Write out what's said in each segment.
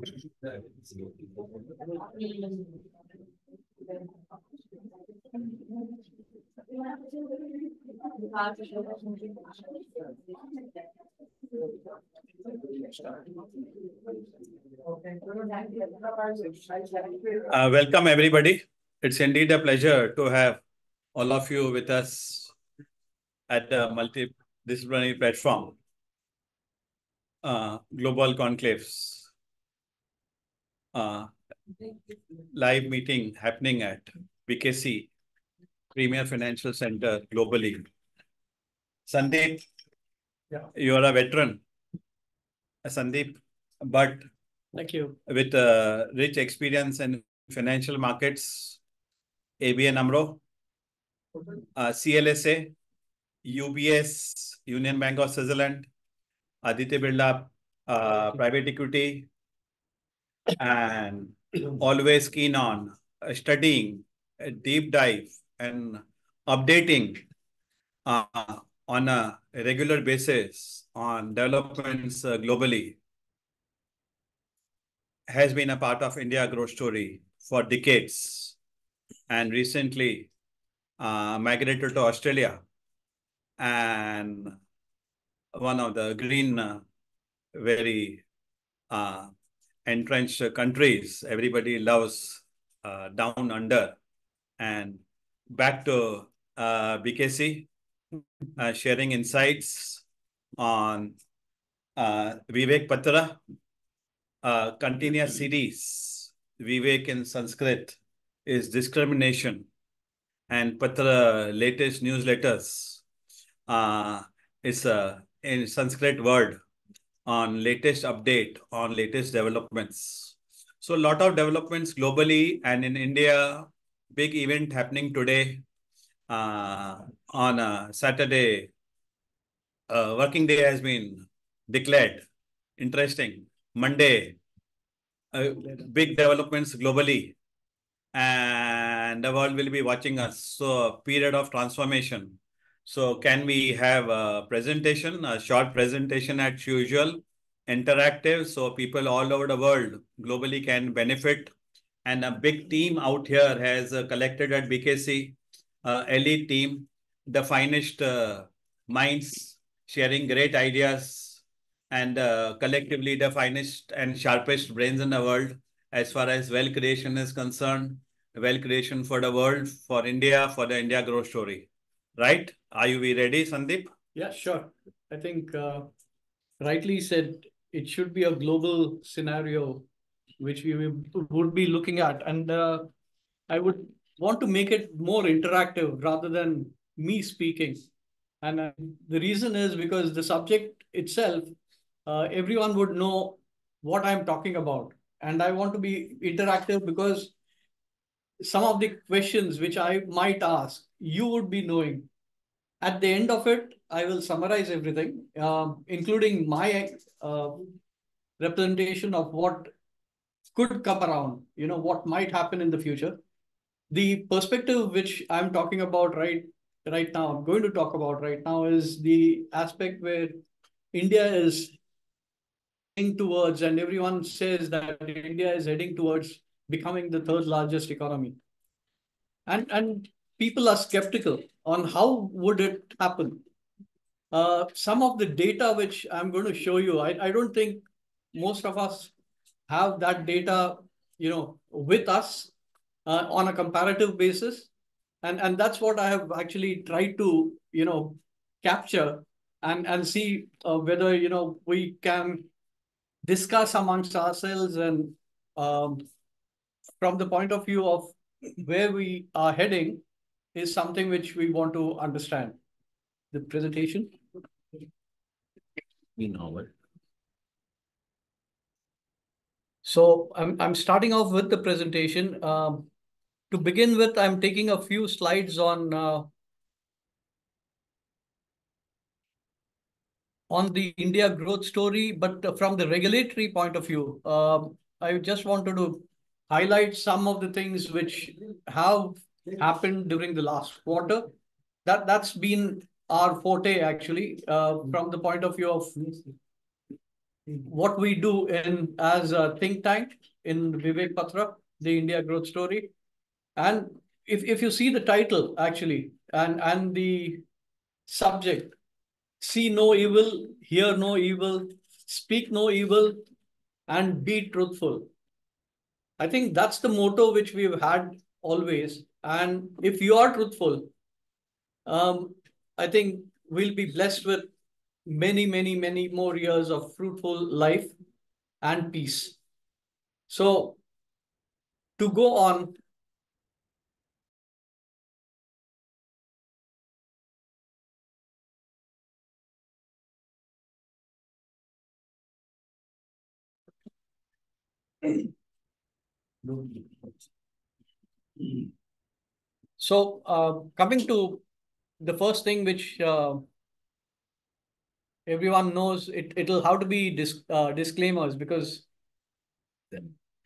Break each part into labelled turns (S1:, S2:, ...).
S1: Uh, welcome, everybody. It's indeed a pleasure to have all of you with us at the multidisciplinary platform, uh, Global Conclaves, live meeting happening at BKC, Premier Financial Center globally. Sandeep, you are a veteran, uh, Sandeep, but
S2: Thank you.
S1: With uh, rich experience in financial markets, ABN AMRO, uh, CLSA, UBS, Union Bank of Switzerland, Aditya Birla Private Equity, and always keen on studying a deep dive and updating uh, on a regular basis on developments uh, globally, has been a part of India growth story for decades, and recently uh, migrated to Australia, and one of the green, very entrenched countries. Everybody loves uh, down under. And back to uh, BKC, uh, sharing insights on Vivek Patra, continuous series. Vivek in Sanskrit is discrimination, and Patra latest newsletters is in Sanskrit word on latest update on latest developments. So a lot of developments globally and in India, big event happening today uh, on uh, a Saturday. Working day has been declared. Interesting. Monday, big developments globally, and the world will be watching us. So a period of transformation. So can we have a presentation, a short presentation as usual, interactive, so people all over the world globally can benefit? And a big team out here has uh, collected at BKC, uh, elite team, the finest uh, minds sharing great ideas, and collectively the finest and sharpest brains in the world as far as wealth creation is concerned, wealth creation for the world, for India, for the India growth story. Right? Are you ready, Sandeep?
S2: Yeah, sure. I think uh, rightly said, it should be a global scenario which we would be looking at. And uh, I would want to make it more interactive rather than me speaking. And uh, the reason is because the subject itself, everyone would know what I'm talking about. And I want to be interactive because some of the questions which I might ask, you would be knowing. At the end of it, I will summarize everything, um, including my uh, representation of what could come around, you know, what might happen in the future. The perspective which I'm talking about right right now, I'm going to talk about right now, is the aspect where India is heading towards, and everyone says that India is heading towards becoming the third largest economy. And, And people are skeptical on how would it happen. Uh, some of the data which I'm going to show you, I don't think most of us have that data, you know, with us uh, on a comparative basis. And and that's what I have actually tried to, you know, capture and see uh, whether, you know, we can discuss amongst ourselves and um, from the point of view of where we are heading is something which we want to understand. The presentation. So I'm starting off with the presentation. Um, to begin with, I'm taking a few slides on uh, on the India growth story, but from the regulatory point of view, um, I just wanted to highlight some of the things which have happened during the last quarter. That, that's been our forte, actually, uh, from the point of view of what we do in as a think tank in Vivek Patra, the India growth story. And if, if you see the title actually and, and the subject, see no evil, hear no evil, speak no evil, and be truthful. I think that's the motto which we've had always. And if you are truthful, um, I think we'll be blessed with many, many, many more years of fruitful life and peace. So to go on, so uh, coming to the first thing which uh, everyone knows it it'll how to be dis, uh, disclaimers because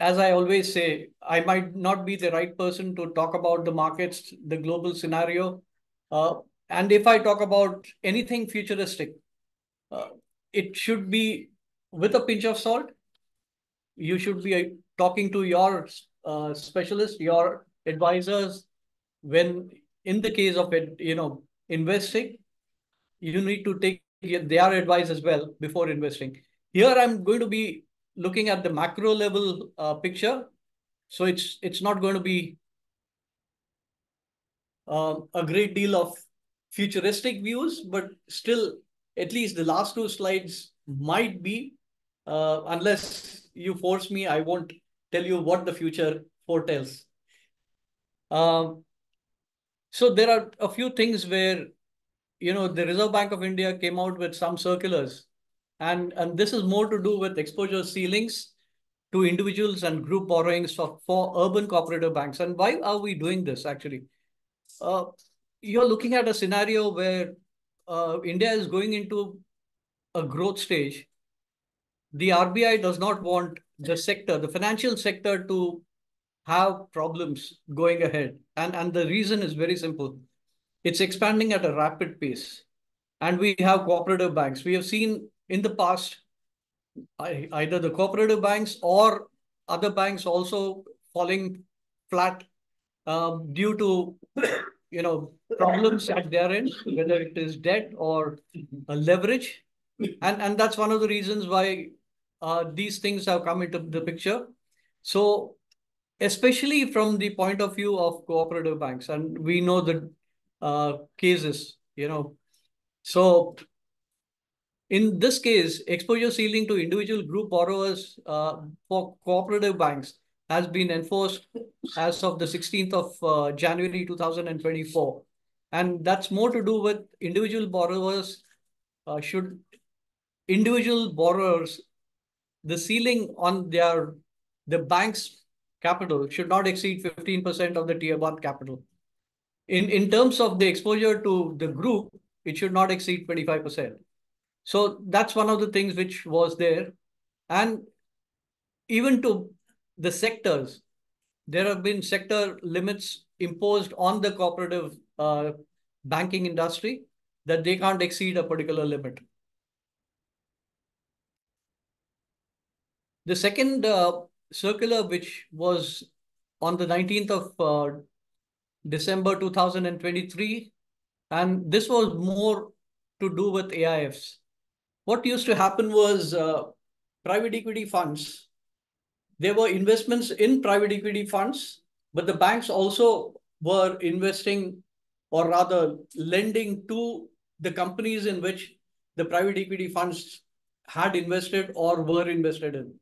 S2: as I always say, I might not be the right person to talk about the markets, the global scenario. Uh, and if I talk about anything futuristic, uh, it should be with a pinch of salt. You should be talking to your uh, specialist, your advisors. When in the case of it, you know, investing, you need to take their advice as well before investing. Here, I'm going to be looking at the macro level uh, picture. So it's it's not going to be uh, a great deal of futuristic views, but still, at least the last two slides might be, uh, unless you force me, I won't tell you what the future foretells. Um, so there are a few things where, you know, the Reserve Bank of India came out with some circulars and, and this is more to do with exposure ceilings to individuals and group borrowings for, for urban cooperative banks. And why are we doing this actually? Uh, you're looking at a scenario where uh, India is going into a growth stage. The RBI does not want the sector, the financial sector to have problems going ahead. And, and the reason is very simple. It's expanding at a rapid pace. And we have cooperative banks. We have seen in the past, either the cooperative banks or other banks also falling flat um, due to you know problems at their end, whether it is debt or leverage, and and that's one of the reasons why uh, these things have come into the picture. So, especially from the point of view of cooperative banks, and we know the uh, cases, you know, so in this case, exposure ceiling to individual group borrowers uh, for cooperative banks has been enforced as of the 16th of uh, January 2024. And that's more to do with individual borrowers uh, should individual borrowers, the ceiling on their the bank's capital should not exceed 15% of the tier one capital. In, in terms of the exposure to the group, it should not exceed 25%. So that's one of the things which was there. And even to the sectors, there have been sector limits imposed on the cooperative uh, banking industry that they can't exceed a particular limit. The second uh, circular, which was on the 19th of uh, December 2023, and this was more to do with AIFs what used to happen was uh, private equity funds, there were investments in private equity funds, but the banks also were investing or rather lending to the companies in which the private equity funds had invested or were invested in.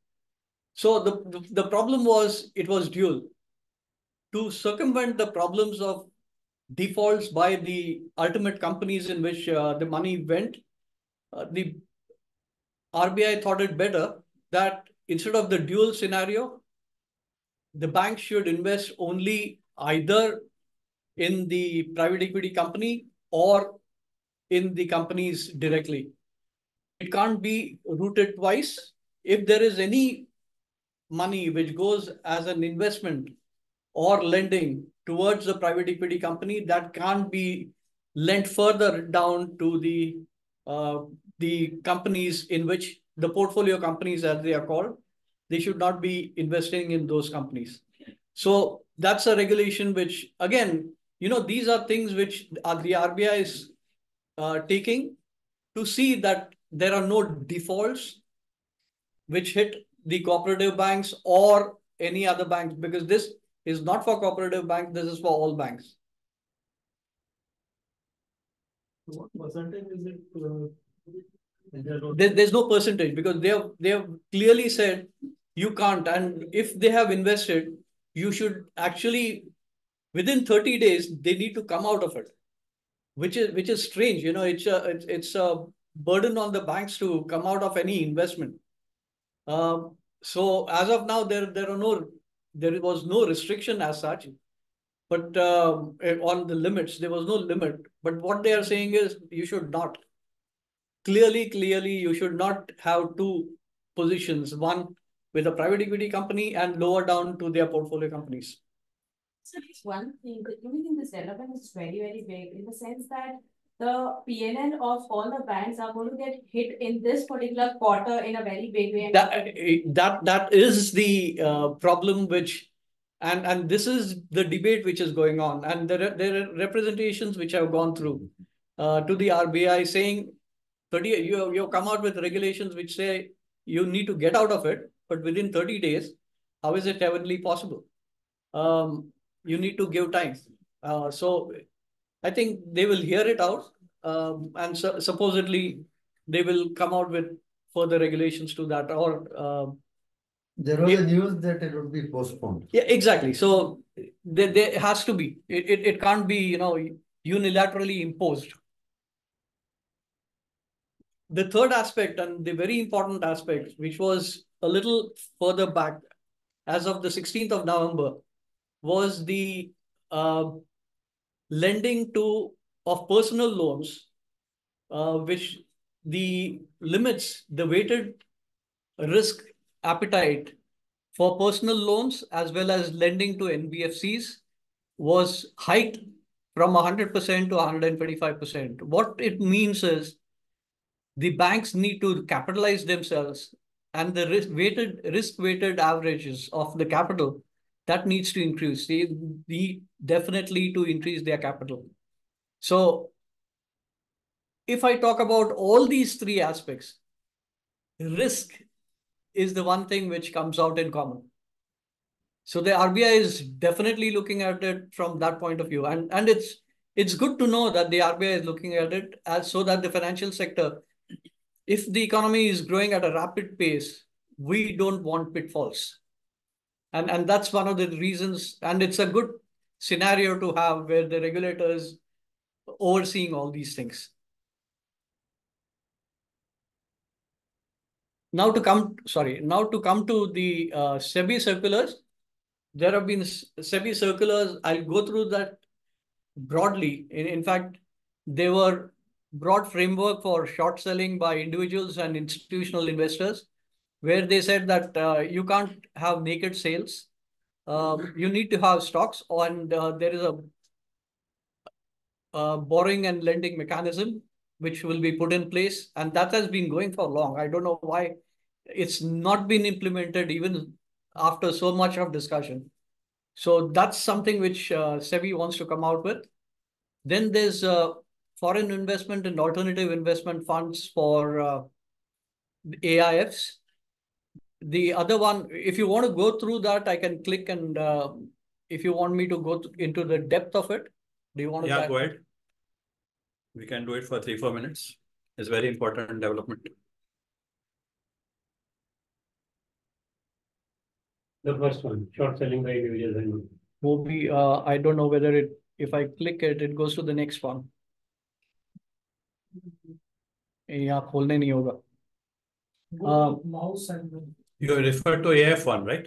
S2: So the, the, problem was it was dual. To circumvent the problems of defaults by the ultimate companies in which uh, the money went, uh, the RBI thought it better that instead of the dual scenario, the bank should invest only either in the private equity company or in the companies directly. It can't be routed twice. If there is any money which goes as an investment or lending towards the private equity company, that can't be lent further down to the uh, the companies in which the portfolio companies as they are called, they should not be investing in those companies. So that's a regulation which, again, you know, these are things which the RBI is uh, taking to see that there are no defaults which hit the cooperative banks or any other banks because this is not for cooperative banks, this is for all banks.
S3: What percentage is it? Uh,
S2: there, there's no percentage because they have they have clearly said you can't and if they have invested you should actually within 30 days they need to come out of it which is which is strange you know it's a it's, it's a burden on the banks to come out of any investment um, so as of now there there are no there was no restriction as such but uh, on the limits. There was no limit. But what they are saying is you should not. Clearly, clearly, you should not have two positions, one with a private equity company and lower down to their portfolio companies.
S4: So just one thing, only thing this development is very, very big in the sense that the PNL of all the banks are going to get hit in this particular quarter in a very big way.
S2: That that that is the uh, problem which, and and this is the debate which is going on, and there are, there are representations which have gone through uh, to the RBI saying 30, you, you come out with regulations which say you need to get out of it, but within 30 days, how is it heavenly possible? Um, you need to give time. Uh, so I think they will hear it out um, and so, supposedly they will come out with further regulations to that or uh,
S5: there was a news that it would be postponed.
S2: Yeah, exactly. So there, there has to be. It, it, it can't be, you know, unilaterally imposed the third aspect and the very important aspect, which was a little further back, as of the 16th of November, was the uh, lending to of personal loans, uh, which the limits, the weighted risk appetite for personal loans as well as lending to NBFCs was hiked from 100% to 125%. What it means is the banks need to capitalize themselves and the risk weighted risk weighted averages of the capital that needs to increase. They need definitely to increase their capital. So if i talk about all these three aspects risk is the one thing which comes out in common. So the rbi is definitely looking at it from that point of view. And and it's it's good to know that the rbi is looking at it as so that the financial sector if the economy is growing at a rapid pace, we don't want pitfalls. And, and that's one of the reasons, and it's a good scenario to have where the regulators overseeing all these things. Now to come, sorry, now to come to the uh, SEBI circulars, there have been SEBI circulars. I'll go through that broadly. In, in fact, they were broad framework for short selling by individuals and institutional investors, where they said that uh, you can't have naked sales. Um, you need to have stocks, and uh, there is a, a, borrowing and lending mechanism which will be put in place, and that has been going for long. I don't know why it's not been implemented even after so much of discussion. So that's something which uh, SEBI wants to come out with. Then there's uh, foreign investment and alternative investment funds for uh, AIFs The other one, if you want to go through that, I can click and uh, if you want me to go into the depth of it, do you want to?
S1: Yeah, go ahead. We can do it for three, four minutes. It's very important development.
S3: The first one, short selling by individuals and.
S2: Will be, uh, I don't know whether it, if I click it, it goes to the next one. यहाँ खोलने नहीं होगा
S3: mouse and
S1: you refer to AF1, right?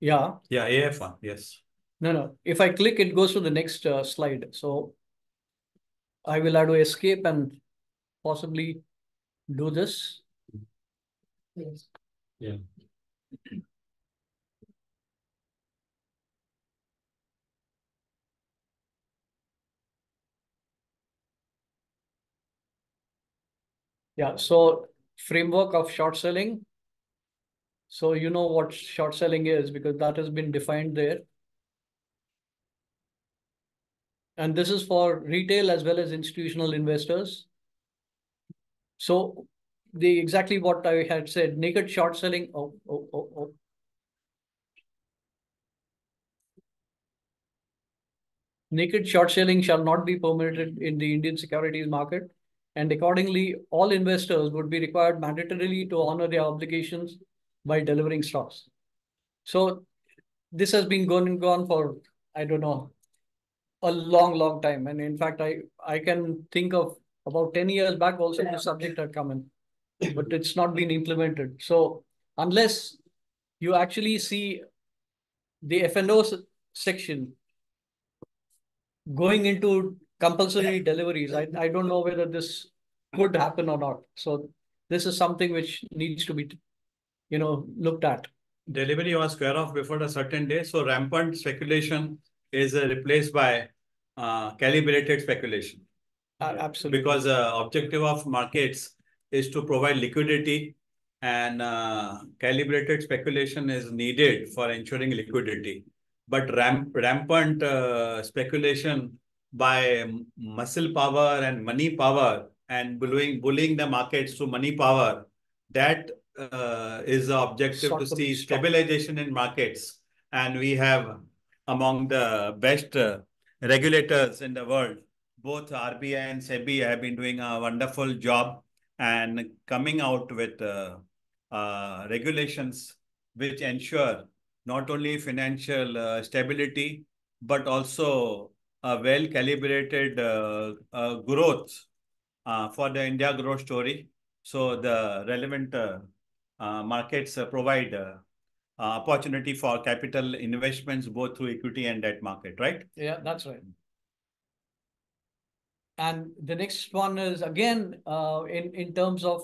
S2: Yeah.
S1: Yeah, AF1, yes.
S2: No, no. If I click, it goes to the next uh, slide. So I will have to escape and possibly do this.
S3: Yes. Yeah.
S2: Yeah, so framework of short selling. So you know what short selling is because that has been defined there. And this is for retail as well as institutional investors. So the exactly what I had said, naked short selling. Oh, oh, oh, oh. Naked short selling shall not be permitted in the Indian securities market. And accordingly, all investors would be required mandatorily to honor their obligations by delivering stocks. So this has been going on for, I don't know, a long, long time. And in fact, I, I can think of about 10 years back also the subject had come in, but it's not been implemented. So unless you actually see the F&O section going into compulsory deliveries, I, I don't know whether this could happen or not. So this is something which needs to be, you know, looked at.
S1: Delivery was square off before a certain day. So rampant speculation is uh, replaced by uh, calibrated speculation.
S2: Uh, absolutely.
S1: Because uh, objective of markets is to provide liquidity and uh, calibrated speculation is needed for ensuring liquidity. But ramp, rampant uh, speculation by muscle power and money power and bullying, bullying the markets through money power, that uh, is the objective
S2: Sort
S1: to see stabilization in markets. And we have among the best uh, regulators in the world, both RBI and SEBI have been doing a wonderful job and coming out with uh, uh, regulations which ensure not only financial uh, stability, but also a well-calibrated uh, uh, growth uh, for the India growth story. So the relevant markets uh, provide uh, uh, opportunity for capital investments both through equity and debt market, right?
S2: Yeah, that's right. And the next one is again, uh, in, in terms of,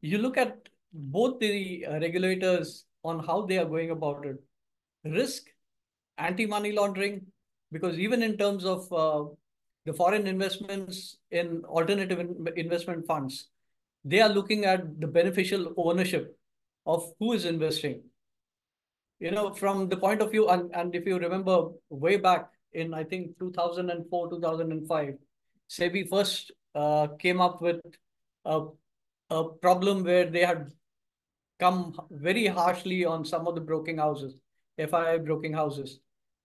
S2: you look at both the uh, regulators on how they are going about it. Risk, anti-money laundering, because even in terms of uh, the foreign investments in alternative in- investment funds, they are looking at the beneficial ownership of who is investing. You know, from the point of view, and, and if you remember way back in, I think, 2004, 2005, SEBI first uh, came up with a, a problem where they had come very harshly on some of the broking houses, FII broking houses.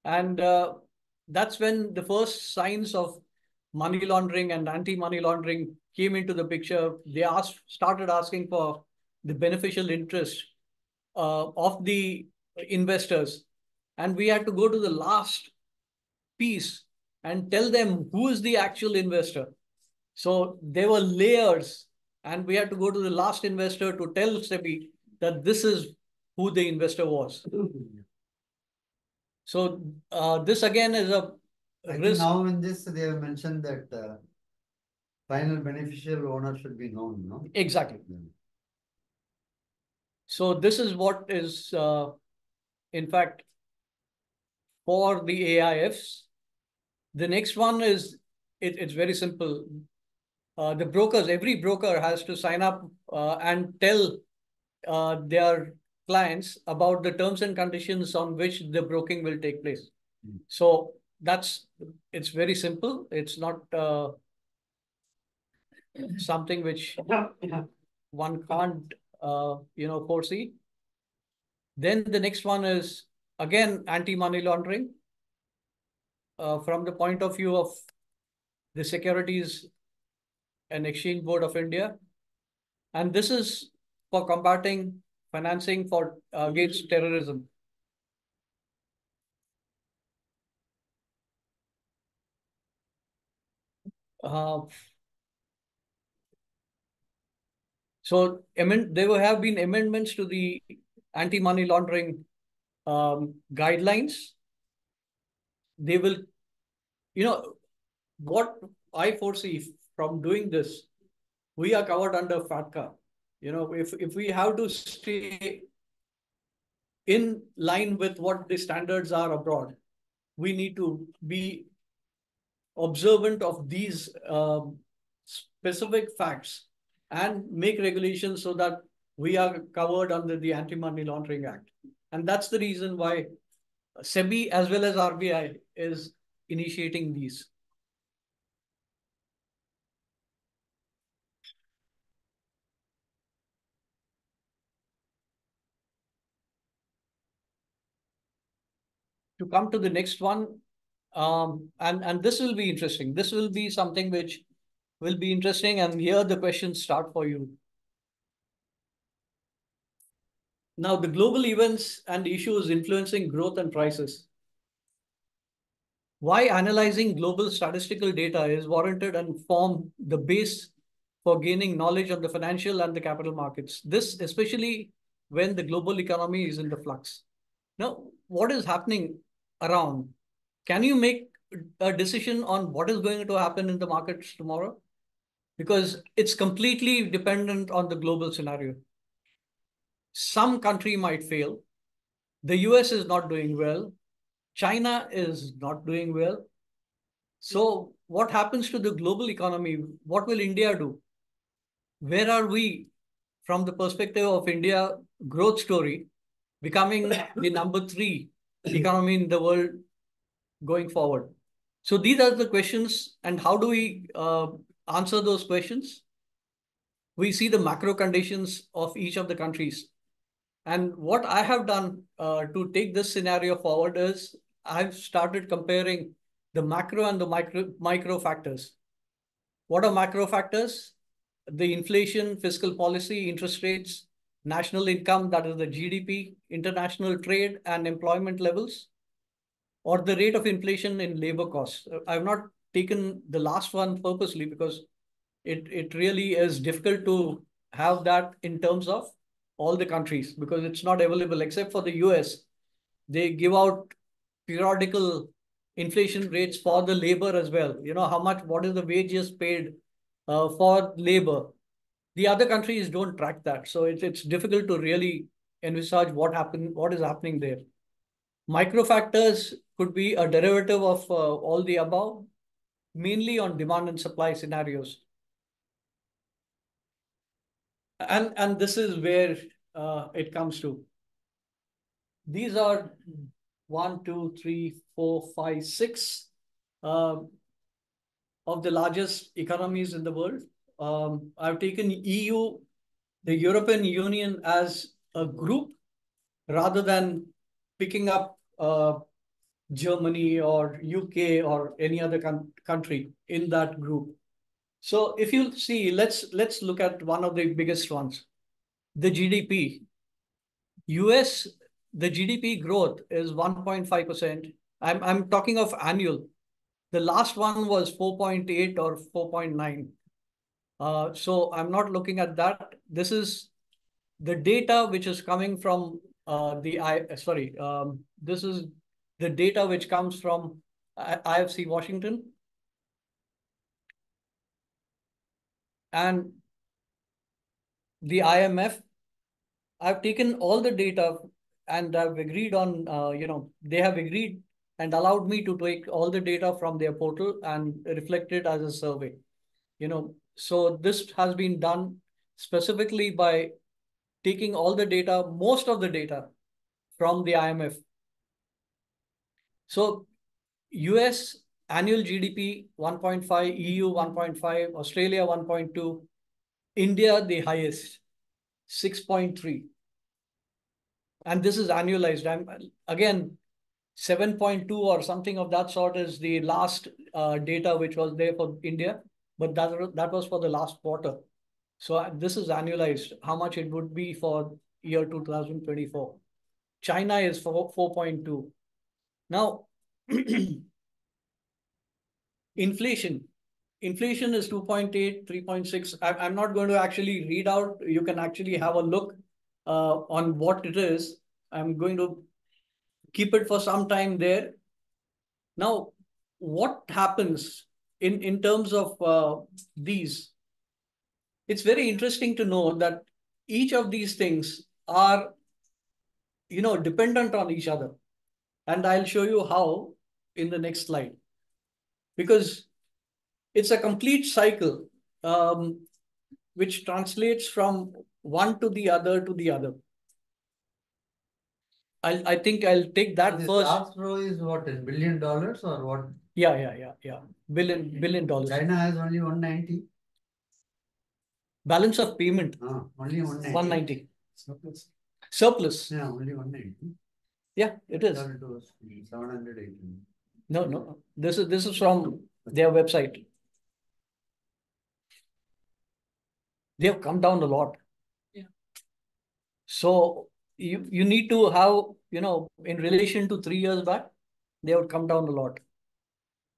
S2: And uh, that's when the first signs of money laundering and anti-money laundering came into the picture. They asked, started asking for the beneficial interest uh, of the investors. And we had to go to the last piece and tell them who is the actual investor. So there were layers, and we had to go to the last investor to tell SEBI that this is who the investor was. So uh, this again is a
S5: I
S2: risk.
S5: now in this, they have mentioned that uh, final beneficial owner should be known, no?
S2: Exactly.
S5: Yeah.
S2: So this is what is, uh, in fact, for the AIFs. The next one is, it, it's very simple. Uh, the brokers, every broker has to sign up uh, and tell uh, their clients about the terms and conditions on which the broking will take place.
S5: Mm.
S2: So that's, it's very simple. It's not uh, something which one can't, uh, you know, foresee. Then the next one is again anti-money laundering. Uh, from the point of view of the Securities and Exchange Board of India, and this is for combating financing for uh, against terrorism. Uh, So amend, there will have been amendments to the anti-money laundering um, guidelines. They will, you know, what I foresee from doing this, we are covered under FATCA. You know, if, if we have to stay in line with what the standards are abroad, we need to be observant of these um, specific facts and make regulations so that we are covered under the Anti-Money Laundering Act. And that's the reason why SEBI as well as RBI is initiating these. To come to the next one, um, and, and this will be interesting. This will be something which will be interesting. And here the questions start for you. Now, the global events and issues influencing growth and prices. Why analyzing global statistical data is warranted and form the base for gaining knowledge on the financial and the capital markets. This especially when the global economy is in the flux. Now, what is happening around? Can you make a decision on what is going to happen in the markets tomorrow? Because it's completely dependent on the global scenario some country might fail. The US is not doing well. China is not doing well. So what happens to the global economy? What will India do? Where are we from the perspective of India growth story becoming the number three economy in the world going forward? So these are the questions and how do we uh, answer those questions? We see the macro conditions of each of the countries and what I have done uh, to take this scenario forward is I've started comparing the macro and the micro, micro factors. What are macro factors? The inflation, fiscal policy, interest rates, national income, that is the GDP, international trade and employment levels, or the rate of inflation in labor costs. I've not taken the last one purposely because it, it really is difficult to have that in terms of all the countries because it's not available except for the US. They give out periodical inflation rates for the labor as well. You know, how much, what is the wages paid uh, for labor. The other countries don't track that. So it's, it's difficult to really envisage what happen, what is happening there. Micro factors could be a derivative of uh, all the above, mainly on demand and supply scenarios and and this is where uh, it comes to. These are one, two, three, four, five, six uh, of the largest economies in the world. Um, I've taken EU, the European Union as a group rather than picking up uh, Germany or UK or any other country in that group. So if you see, let's let's look at one of the biggest ones, the GDP. US, the GDP growth is 1.5%. I'm, I'm talking of annual. The last one was 4.8 or 4.9. Uh, so I'm not looking at that. This is the data which is coming from uh, the I sorry. Um, this is the data which comes from IFC Washington. and the IMF, I've taken all the data and I've agreed on, uh, you know, they have agreed and allowed me to take all the data from their portal and reflect it as a survey. You know, so this has been done specifically by taking all the data, most of the data from the IMF. So US annual GDP 1.5, EU 1.5, Australia 1.2, India the highest, 6.3. And this is annualized. I'm again 7.2 or something of that sort is the last uh, data which was there for India, but that, that was for the last quarter. So uh, this is annualized, how much it would be for year 2024. China is 4.2. Now, Inflation. Inflation is 2.8, 3.6. I, am not going to actually read out. You can actually have a look uh, on what it is. I'm going to keep it for some time there. Now, what happens in, in terms of uh, these? It's very interesting to know that each of these things are, you know, dependent on each other. And I'll show you how in the next slide because it's a complete cycle. Um, which translates from one to the other to the other. I, I think I'll take that
S5: This
S2: first.
S5: last row is what, in billion dollars or what?
S2: Yeah, yeah, yeah, yeah. Billion, billion dollars.
S5: China has only one ninety,
S2: Balance of payment,
S5: no, only one ninety.
S2: one ninety. Surplus. Surplus.
S5: Yeah, only one ninety.
S2: Yeah, it is.
S5: Seven hundred eighteen.
S2: No, no, this is, this is from their website. They have come down a lot.
S4: Yeah.
S2: So you, you need to have, you know, in relation to three years back, they have come down a lot.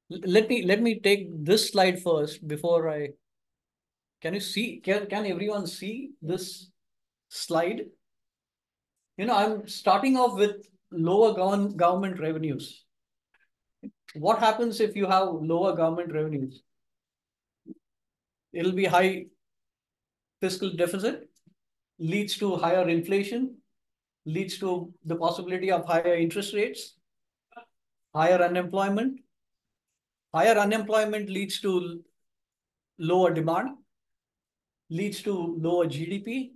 S2: Let me, let me take this slide first before I. Can you see, can, can everyone see this slide? You know, I'm starting off with lower government, government revenues. What happens if you have lower government revenues? It'll be high fiscal deficit, leads to higher inflation, leads to the possibility of higher interest rates, higher unemployment. Higher unemployment leads to lower demand, leads to lower GDP,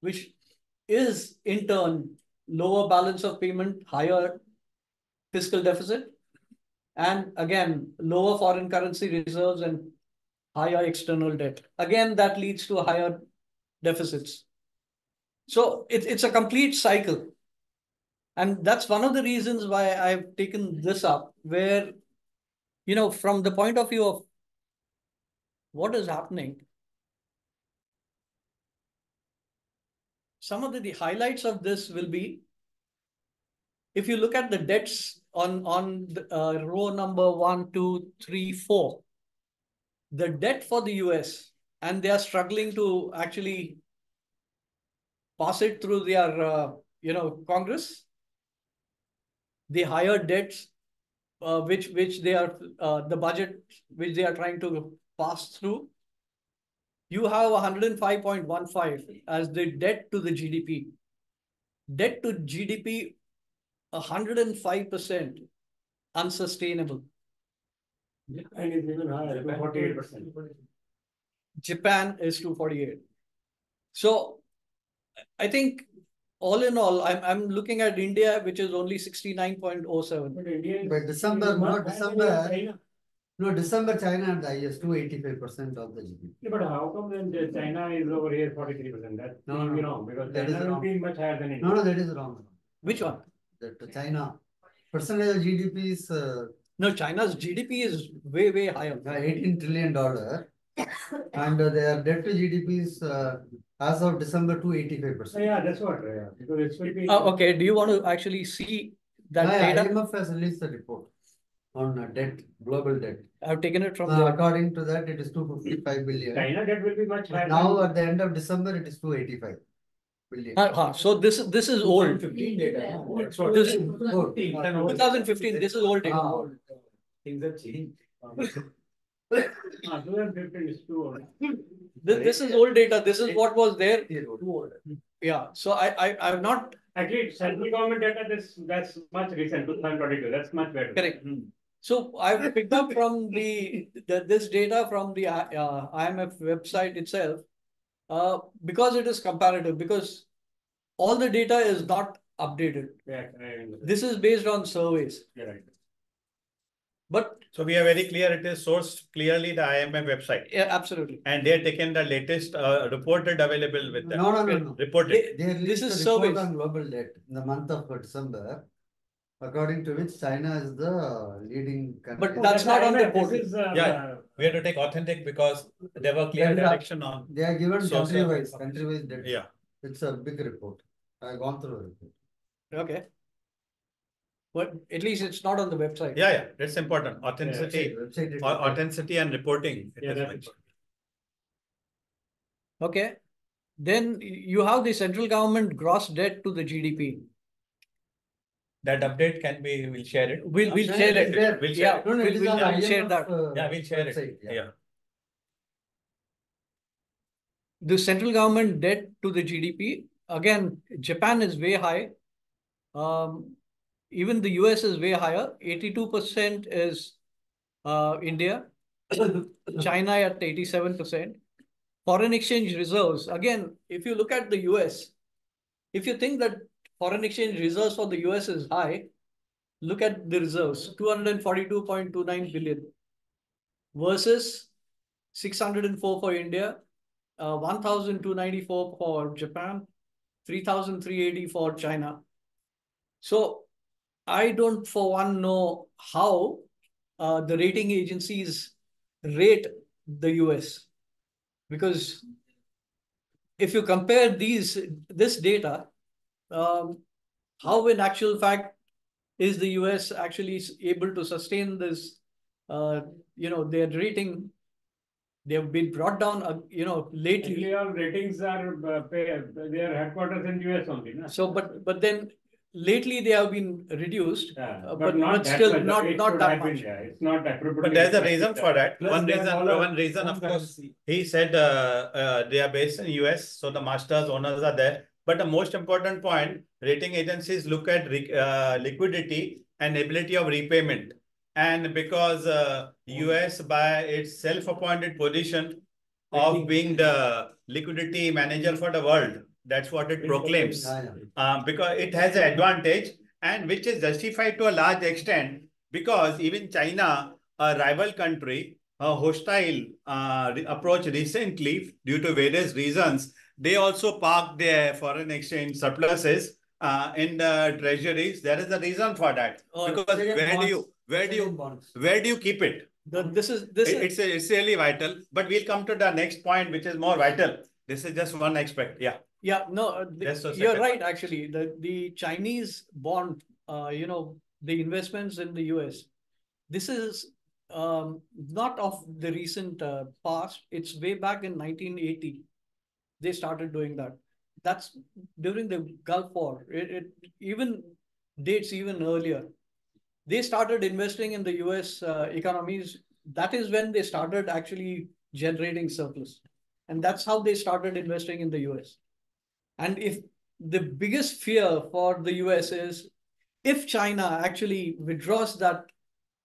S2: which is in turn lower balance of payment, higher fiscal deficit, and again, lower foreign currency reserves and higher external debt. Again, that leads to higher deficits. So it's it's a complete cycle. And that's one of the reasons why I've taken this up, where, you know, from the point of view of what is happening, some of the, the highlights of this will be if you look at the debts on on the, uh, row number one, two, three, four, the debt for the US, and they are struggling to actually pass it through their uh, you know Congress. The higher debts, uh, which which they are uh, the budget which they are trying to pass through. You have 105.15 as the debt to the GDP. Debt to GDP 105% unsustainable.
S3: And it's even higher, forty-eight percent.
S2: Japan is 248. So I think all in all, I'm, I'm looking at India, which is only 69.07.
S3: But
S5: But December, not
S3: higher than
S5: December.
S3: China.
S5: No, December, China had the highest, two eighty-five percent of the GDP.
S3: Yeah, But how come then the China is over here forty-three percent? That
S5: No,
S3: may be
S5: no,
S3: wrong, because
S5: that is
S3: China will
S5: wrong.
S3: be much higher than India.
S5: No, no, that is wrong.
S2: Which one?
S5: That China, percentage of GDP is uh,
S2: No, China's GDP is way, way higher.
S5: eighteen trillion dollar. And uh, their debt to GDP is uh, as of December two eighty-five
S3: So
S5: percent.
S3: yeah, that's what, yeah, because it will be.
S2: Uh, okay, do you want to actually see that data?
S5: IMF has released the report on uh, debt, global debt.
S2: I've taken it from
S5: Uh,
S2: the,
S5: According to that, it is two fifty-five billion.
S3: China debt will be much higher.
S5: Now at the end of December, it is two eighty-five billion.
S2: uh, huh, so this, this is old.
S3: Fifteen data. huh?
S4: That's
S3: what-
S2: This-
S5: Good.
S2: 2015, this is old data.
S5: Ah.
S3: Things have changed. Ah, 2015 is too old.
S2: This, this is old data. This is what was there.
S5: Good.
S2: Yeah, so I, I, I've not,
S3: Actually, central government data, this, that's much recent, two thousand twenty-two, that's much better.
S2: correct. So I've picked up from the, the, this data from the uh, IMF website itself. Uh, because it is comparative, because all the data is not updated.
S3: Yeah, I understand.
S2: This is based on surveys,
S3: You're right.
S2: but
S1: So we are very clear, it is sourced clearly the IMF website.
S2: yeah, absolutely.
S1: And they have taken the latest uh, reported available with them.
S5: No, no, no, no.
S1: Reported.
S5: They
S2: This
S5: released
S2: is
S5: a report
S2: surveys.
S5: on global debt in the month of December. According to which China is the leading country.
S2: But that's not on the
S3: IMF,
S2: portal.
S3: Is, uh,
S1: Yeah. We have to take authentic because there were clear
S5: There is a-
S1: direction on,
S5: They are given country wise, country wise debt.
S1: yeah.
S5: It's a big report. I've gone through the report.
S2: Okay. But at least it's not on the website.
S1: Yeah, yeah, that's important. Authenticity,
S5: Website. it-
S1: authenticity and reporting. it
S3: Yeah,
S1: is
S3: that's
S1: mentioned.
S2: Okay. Then you have the central government gross debt to the GDP.
S1: That update can be, we'll share it.
S2: We'll, we'll
S5: Yeah,
S2: share
S5: it is
S2: it.
S5: there.
S1: We'll
S2: Yeah,
S1: share it.
S5: No, no, it
S2: we'll,
S5: is
S2: we'll we'll share
S5: IMF,
S2: that.
S5: uh,
S1: Yeah, we'll share it.
S5: website,
S1: Yeah.
S2: The central government debt to the GDP, again, Japan is way high. Um, even the US is way higher. Eighty-two percent is uh, India. China at eighty-seven percent. foreign exchange reserves, again, if you look at the US, if you think that foreign exchange reserves for the US is high, look at the reserves, 242.29 billion versus 604 for India, uh, 1,294 for Japan, 3,380 for China. So I don't for one know how uh, the rating agencies rate the US because if you compare these this data, um, how in actual fact is the US actually able to sustain this? Uh, you know, their rating they have been brought down, uh, you know, lately.
S3: Actually, all ratings are, uh, pay, their headquarters in US only, no?
S2: So, but, but then lately they have been reduced.
S3: Yeah,
S2: Uh,
S3: but
S2: but-
S3: not
S2: but
S3: that
S2: still
S3: much.
S2: not-
S3: It
S2: not that
S3: have been
S2: much.
S3: there. It's not approved.
S1: But there's a reason for that.
S3: Plus
S1: One reason,
S3: all
S1: one reason, of course, he said, uh, uh, they are based in US, so the masters owners are there. But the most important point, rating agencies look at uh, liquidity and ability of repayment. And because, uh, US by its self-appointed position of being the liquidity manager for the world, that's what it proclaims. Uh, because it has an advantage and which is justified to a large extent because even China, a rival country, a hostile uh, approach recently due to various reasons, they also park their foreign exchange surpluses uh, in the treasuries. There is a reason for that.
S2: Or
S1: Because where do you, where do you,
S5: bonds.
S1: where do you keep it?
S2: The, this is, this
S1: It-
S2: is,
S1: It's, it's really vital, but we'll come to the next point, which is more vital. This is just one aspect, yeah.
S2: yeah, no, uh, the- you're right, actually. The, the Chinese bond, uh, you know, the investments in the US, this is um, not of the recent uh, past. It's way back in 1980. They started doing that. That's during the Gulf War. It, it even dates even earlier. They started investing in the US uh, economies. That is when they started actually generating surplus. And that's how they started investing in the US. And if the biggest fear for the US is if China actually withdraws that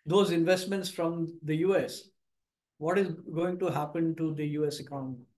S2: those investments from the US, what is going to happen to the US economy?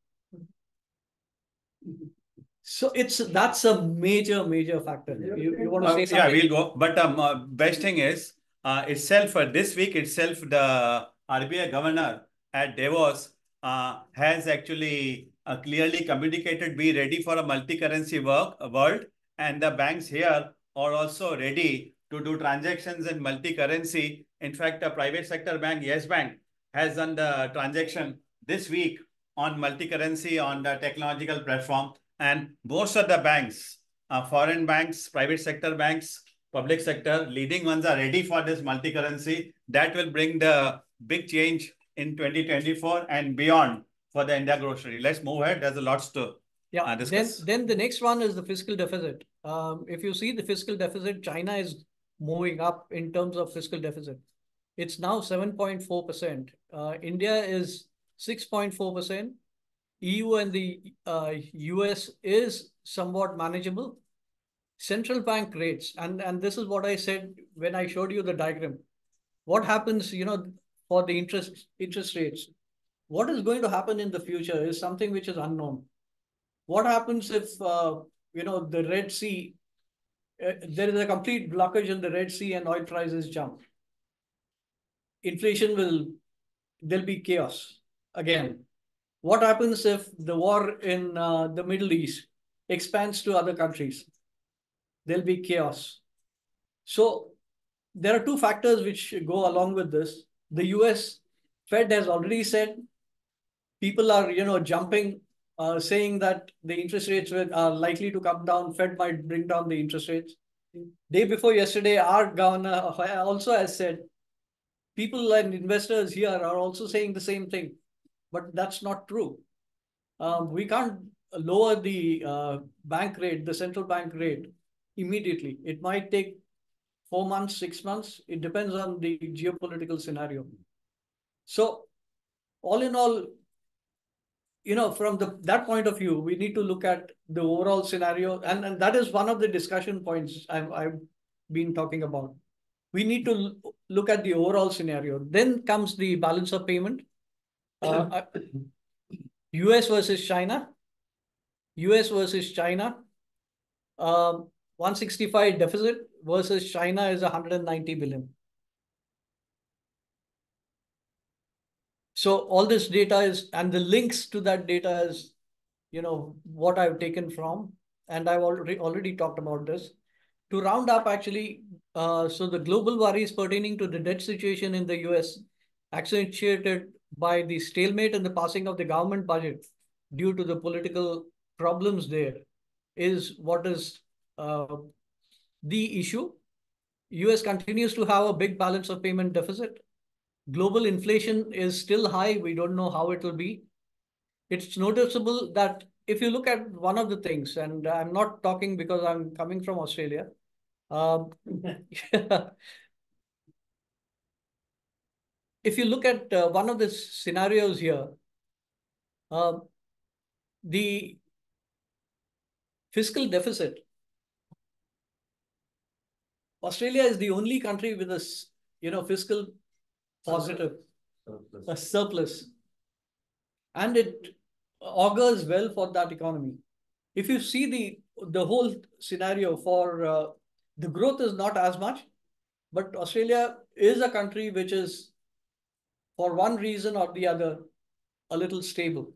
S2: So it's that's a major, major factor. You, you want to
S1: Uh,
S2: say
S1: Yeah, we'll go. But um, uh, best thing is uh, itself uh, this week itself the RBI governor at Davos uh, has actually uh, clearly communicated be ready for a multi-currency work uh, world, and the banks here are also ready to do transactions in multi-currency. In fact, a private sector bank, Yes Bank, has done the transaction this week on multi-currency on the technological platform. And most of the banks, uh, foreign banks, private sector banks, public sector, leading ones are ready for this multi-currency. That will bring the big change in 2024 and beyond for the India grocery. Let's move ahead. There's a lot to
S2: Yeah,
S1: uh,
S2: then, then the next one is the fiscal deficit. Um, if you see the fiscal deficit, China is moving up in terms of fiscal deficit. It's now 7.4%. Uh, India is 6.4%. EU and the uh, US is somewhat manageable. Central bank rates, and, and this is what I said when I showed you the diagram. What happens, you know, for the interest interest rates? What is going to happen in the future is something which is unknown. What happens if, uh, you know, the Red Sea, uh, there is a complete blockage in the Red Sea and oil prices jump? Inflation will, there'll be chaos again. What happens if the war in uh, the Middle East expands to other countries? There'll be chaos. So there are two factors which go along with this. The US Fed has already said people are, you know, jumping, uh, saying that the interest rates are likely to come down. Fed might bring down the interest rates. Day before yesterday, our governor also has said people and investors here are also saying the same thing, but that's not true. Um, we can't lower the uh, bank rate, the central bank rate immediately. It might take four months, six months. It depends on the geopolitical scenario. So all in all, you know, from the that point of view, we need to look at the overall scenario. And, and that is one of the discussion points I've, I've been talking about. We need to look at the overall scenario. Then comes the balance of payment. Uh, US versus China. US versus China. Um, 165 deficit versus China is 190 billion. So all this data is, and the links to that data is, you know, what I've taken from, and I've already already talked about this. To round up, actually, uh, so the global worries pertaining to the debt situation in the US, accentuated by the stalemate and the passing of the government budget due to the political problems there, is what is uh, the issue. US continues to have a big balance of payment deficit. Global inflation is still high. We don't know how it will be. It's noticeable that if you look at one of the things, and I'm not talking because I'm coming from Australia. Um, if you look at uh, one of the scenarios here, uh, the fiscal deficit, Australia is the only country with a you know fiscal positive, a surplus, and it augurs well for that economy. If you see the the whole scenario for uh, the growth is not as much, but Australia is a country which is, for one reason or the other, a little stable.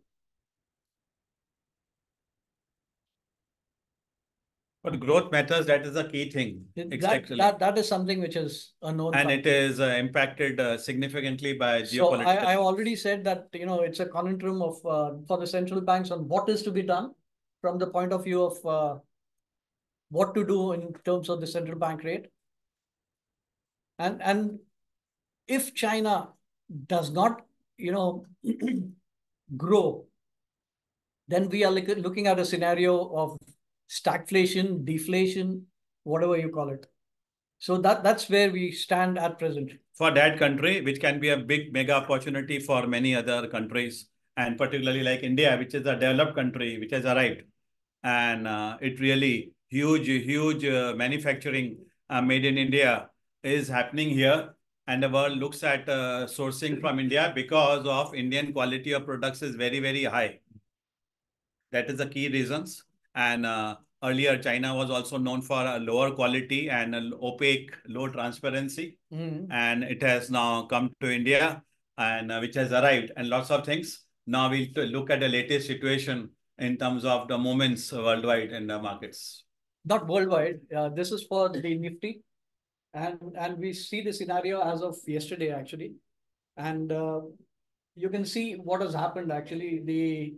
S1: But growth matters, that is a key thing.
S2: That, that, that is something which is a known
S1: And fact. it is uh, impacted uh, significantly by so geopolitical.
S2: I, I already said that, you know, it's a conundrum of uh, for the central banks on what is to be done from the point of view of uh, what to do in terms of the central bank rate. And, and if China does not, you know, grow, then we are looking at a scenario of stagflation, deflation, whatever you call it. So that that's where we stand at present.
S1: For that country, which can be a big mega opportunity for many other countries, and particularly like India, which is a developed country, which has arrived, and uh, it really huge, huge uh, manufacturing uh, made in India is happening here, and the world looks at uh, sourcing from India because of Indian quality of products is very very high. That is the key reasons. And uh, earlier, China was also known for a lower quality and opaque, low transparency. Mm. And it has now come to India, and uh, which has arrived, and lots of things. Now we'll look at the latest situation in terms of the movements worldwide in the markets.
S2: Not worldwide. Uh, this is for the Nifty. And, and we see the scenario as of yesterday, actually. And uh, you can see what has happened, actually. The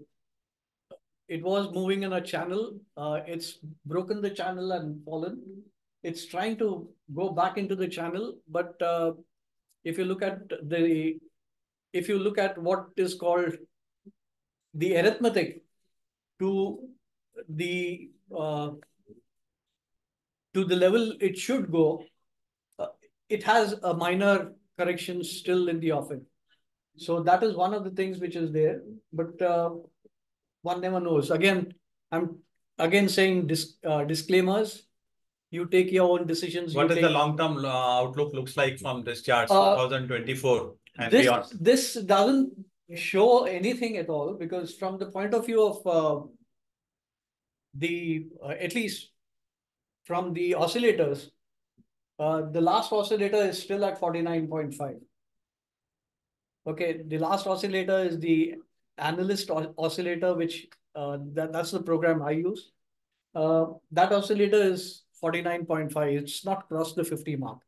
S2: it was moving in a channel. Uh, it's broken the channel and fallen. It's trying to go back into the channel, but uh, if you look at the, if you look at what is called the arithmetic to the uh, to the level it should go, it has a minor correction still in the offing. So that is one of the things which is there. But uh, one never knows. Again, I'm again saying dis, uh, disclaimers. You take your own decisions.
S1: What
S2: is
S1: the long-term uh, outlook looks like from this chart, uh, 2024 and
S2: this,
S1: beyond?
S2: This doesn't show anything at all because from the point of view of uh, the, uh, at least from the oscillators, the last oscillator is still at 49.5. Okay, the last oscillator is the analyst oscillator, which uh, that, that's the program I use. Uh, that oscillator is 49.5. It's not crossed the 50 mark.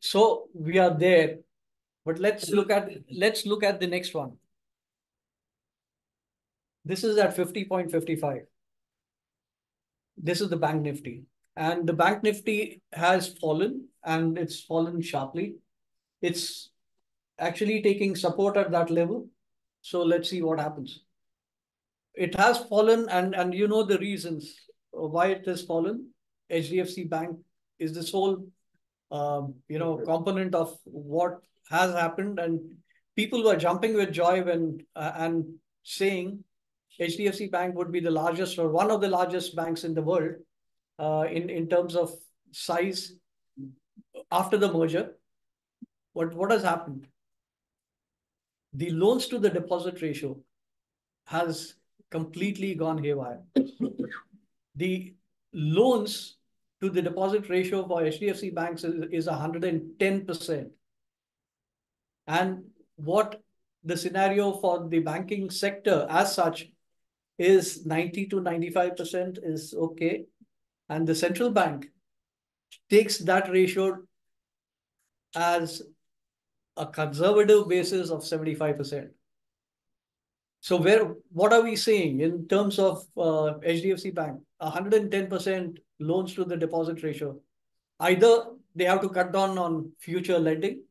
S2: So we are there. But let's look at let's look at the next one. This is at 50.55. This is the bank nifty. And the bank nifty has fallen and it's fallen sharply. It's actually taking support at that level. So let's see what happens. It has fallen and, and you know the reasons why it has fallen. HDFC Bank is the sole um, you know, component of what has happened. And people were jumping with joy when uh, and saying HDFC Bank would be the largest or one of the largest banks in the world Uh, in, in terms of size after the merger. What, what has happened? the loans to the deposit ratio has completely gone haywire. The loans to the deposit ratio for HDFC banks is, is 110%. And what the scenario for the banking sector as such is 90 to 95% is okay. And the central bank takes that ratio as a conservative basis of 75%. So where, what are we seeing in terms of uh, HDFC Bank? 110% loans to the deposit ratio. Either they have to cut down on future lending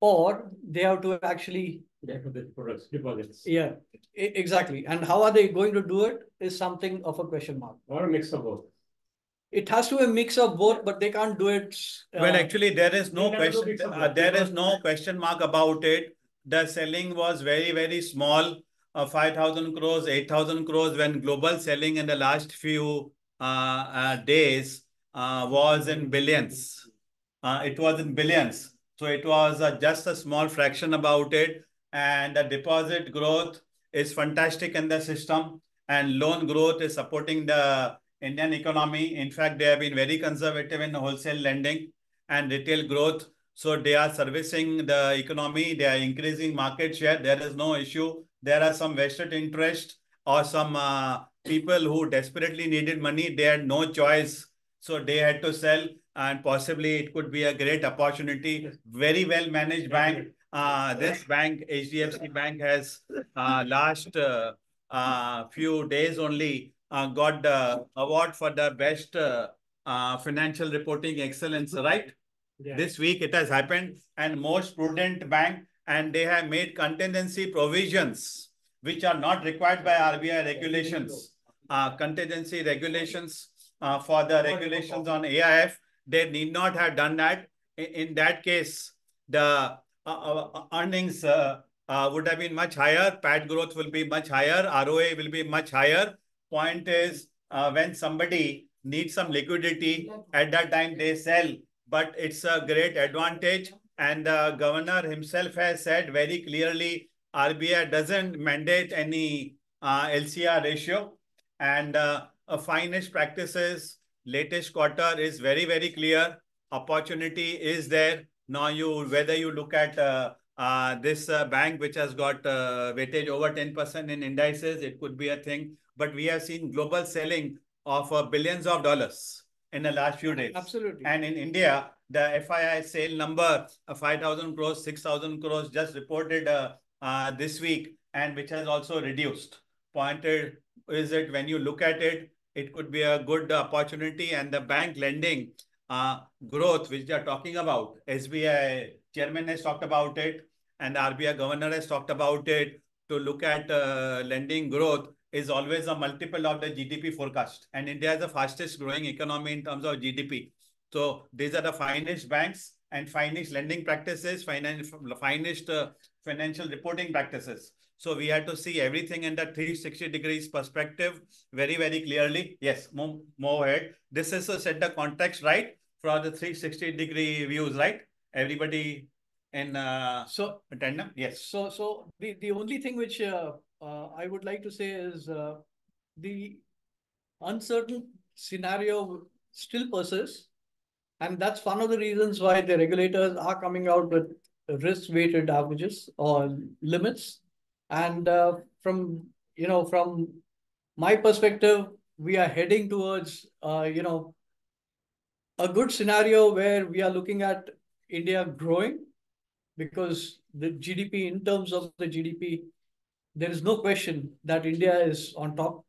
S2: or they have to actually
S3: Products, deposits.
S2: yeah exactly and how are they going to do it is something of a question mark
S3: Or a mix of both.
S2: It has to be a mix of both but they can't do it
S1: Well,
S2: uh,
S1: actually, there is no
S3: We'll
S1: question, uh, there is no question mark about it. The selling was very, very small, uh, five thousand crores, eight thousand crores, when global selling in the last few uh, uh, days uh, was in billions. Uh, it was in billions. So it was uh, just a small fraction about it. And the deposit growth is fantastic in the system and loan growth is supporting the Indian economy. In fact, they have been very conservative in wholesale lending and retail growth. So they are servicing the economy. They are increasing market share. There is no issue. There are some vested interest or some uh, people who desperately needed money. They had no choice. So they had to sell and possibly it could be a great opportunity. Very well managed bank. Uh, this bank, HDFC Bank has uh, last uh, uh, few days only got the award for the best uh, uh, financial reporting excellence, right?
S3: Yeah.
S1: This week it has happened and most prudent bank and they have made contingency provisions which are not required by RBI regulations. Uh, contingency regulations uh, for the regulations on AIF, they need not have done that. In, in that case, the uh, uh, earnings uh, uh, would have been much higher. PAT growth will be much higher. ROA will be much higher. Point is, uh, when somebody needs some liquidity, at that time they sell. But it's a great advantage. And the governor himself has said very clearly, RBI doesn't mandate any uh, LCR ratio. And uh, a finest practices, latest quarter is very, very clear. Opportunity is there. Now you, whether you look at uh, uh, this uh, bank which has got uh, weightage over 10% in indices, it could be a thing. But we have seen global selling of uh, billions of dollars in the last few days.
S2: absolutely
S1: And in India, the FII sale number, uh, 5,000 crores, 6,000 crores just reported uh, uh, this week and which has also reduced. Pointed is it when you look at it, it could be a good opportunity and the bank lending uh, growth which they are talking about. SBI chairman has talked about it and RBI governor has talked about it to look at uh, lending growth is always a multiple of the GDP forecast. And India is the fastest growing economy in terms of GDP. So these are the finest banks and finest lending practices, finance, finest uh, financial reporting practices. So we had to see everything in the 360 degrees perspective very, very clearly. Yes, move, move ahead. This is to set the context right for the 360 degree views, right? Everybody in uh,
S2: so
S1: attendance? Yes.
S2: So, so the, the only thing which uh, I would like to say is uh, the uncertain scenario still persists. And that's one of the reasons why the regulators are coming out with risk-weighted averages or limits. And uh, from, you know, from my perspective, we are heading towards, uh, you know, a good scenario where we are looking at India growing because the GDP, in terms of the GDP, there is no question that India is on top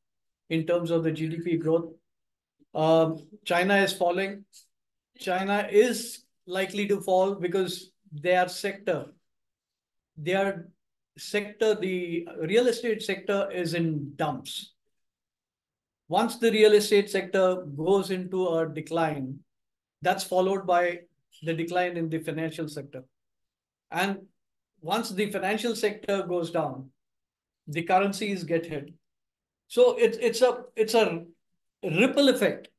S2: in terms of the GDP growth. Um, China is falling. China is likely to fall because their sector, their sector, the real estate sector is in dumps. Once the real estate sector goes into a decline, that's followed by the decline in the financial sector. And once the financial sector goes down, the currencies get hit. So it's it's a it's a ripple effect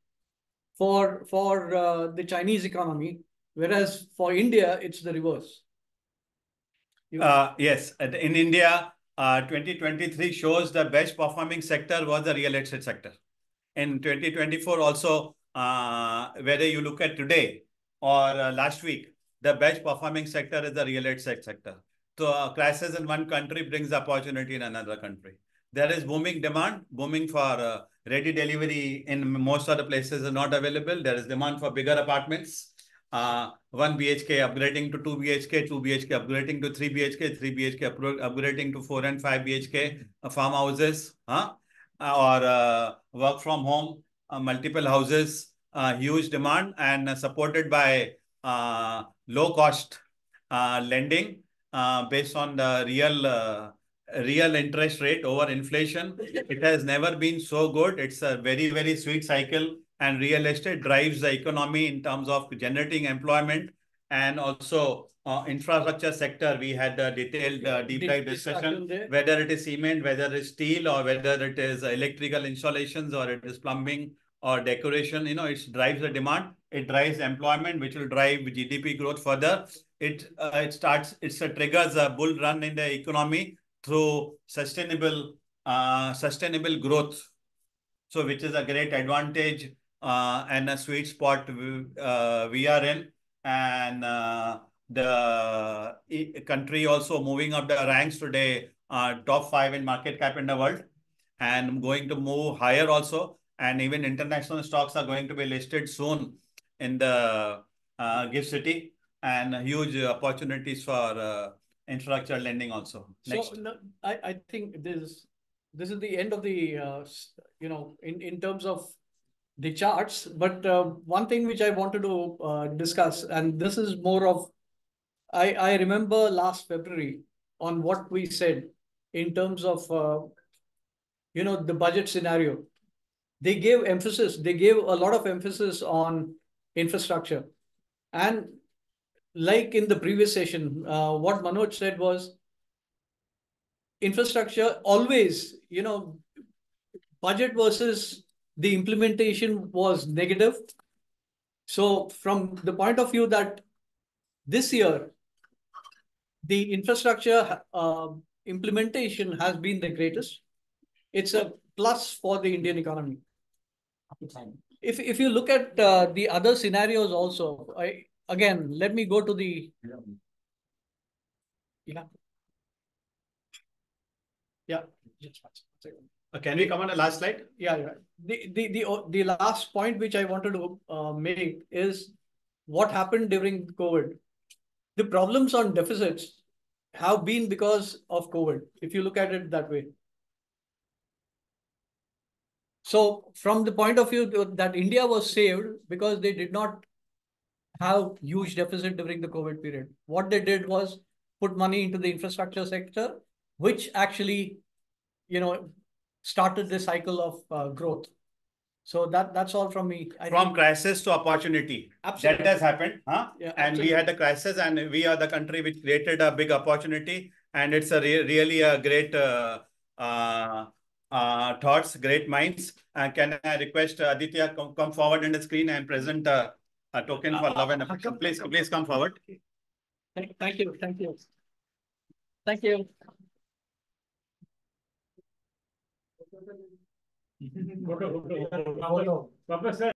S2: for for uh, the Chinese economy, whereas for India it's the reverse.
S1: Uh, yes, in India, uh, 2023 shows the best performing sector was the real estate sector. In 2024 also, uh, whether you look at today or uh, last week, the best performing sector is the real estate sector. So uh, crisis in one country brings opportunity in another country. There is booming demand, booming for uh, ready delivery in most of the places are not available. There is demand for bigger apartments. Uh, one BHK upgrading to two BHK, two BHK upgrading to three BHK, three BHK upgrading to four and five BHK uh, farmhouses, huh? Uh, or uh, work from home, uh, multiple houses, uh, huge demand and supported by low cost lending based on the real real interest rate over inflation. It has never been so good. It's a very, very sweet cycle and real estate drives the economy in terms of generating employment and also uh, infrastructure sector. We had a detailed uh, deep dive discussion, whether it is cement, whether it's steel or whether it is electrical installations or it is plumbing or decoration, you know, it drives the demand. It drives employment, which will drive GDP growth further. It uh, it starts, it triggers a bull run in the economy through sustainable uh, sustainable growth. So which is a great advantage uh, and a sweet spot we, uh, we are in. And uh, the country also moving up the ranks today, uh, top five in market cap in the world and going to move higher also. And even international stocks are going to be listed soon in the uh, GIFT City and huge opportunities for uh, infrastructure lending also.
S2: Next. So no, I, I think this this is the end of the uh, you know in in terms of the charts. But uh, one thing which I wanted to uh, discuss, and this is more of I I remember last February on what we said in terms of uh, you know the budget scenario. They gave emphasis. They gave a lot of emphasis on infrastructure, and like in the previous session, uh, what Manoj said was infrastructure always, you know, budget versus the implementation was negative. So from the point of view that this year, the infrastructure uh, implementation has been the greatest. It's a plus for the Indian economy. If, if you look at uh, the other scenarios also, I, again, let me go to the, yeah. Yeah.
S1: Uh, can we come on the last slide?
S2: Yeah, yeah. The, the, the, the last point which I wanted to uh, make is what happened during COVID. The problems on deficits have been because of COVID, if you look at it that way. So from the point of view that India was saved because they did not have huge deficit during the COVID period. What they did was put money into the infrastructure sector, which actually, you know, started the cycle of uh, growth. So that that's all from me.
S1: I from think... crisis to opportunity. Absolutely. That has happened. Huh? Yeah, and absolutely. we had the crisis and we are the country which created a big opportunity. And it's a re really a great uh, uh, uh, thoughts, great minds. And can I request Aditya come, come forward in the screen and present uh, Uh, a token for love and affection. Please, please come forward.
S2: Thank, thank you. Thank you. Thank you. Professor.